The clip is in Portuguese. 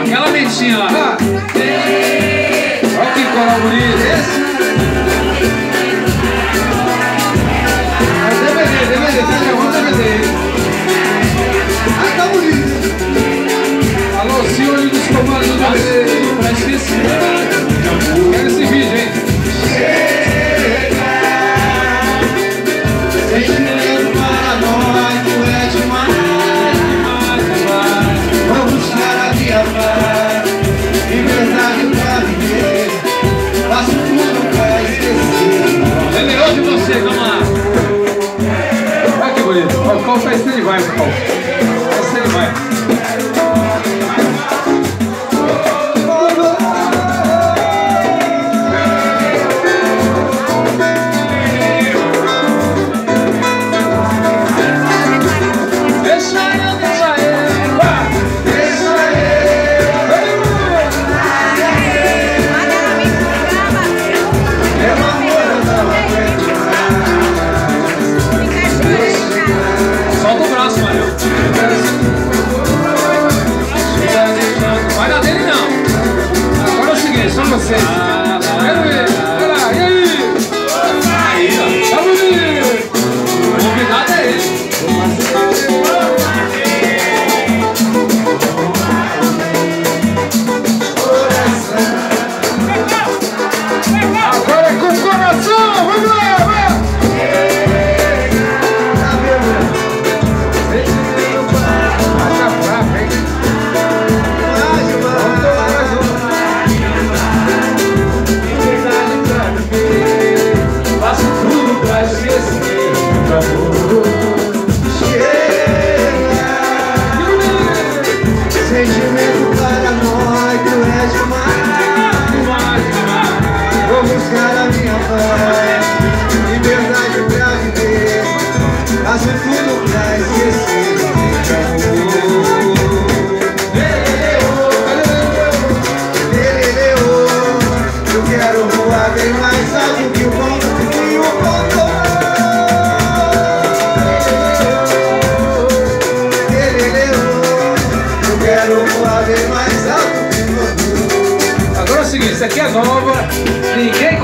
Aquela mentinha lá. Olha que coral bonito. Esse. Paulo, essa ele vai, Paulo. Essa ele vai. Ah. vou buscar a minha paz Liberdade pra viver Fazer tudo pra esquecer. Eu quero voar bem mais alto que o vento que o contou Eu quero voar bem mais alto que Agora é o seguinte, isso aqui é nova, ninguém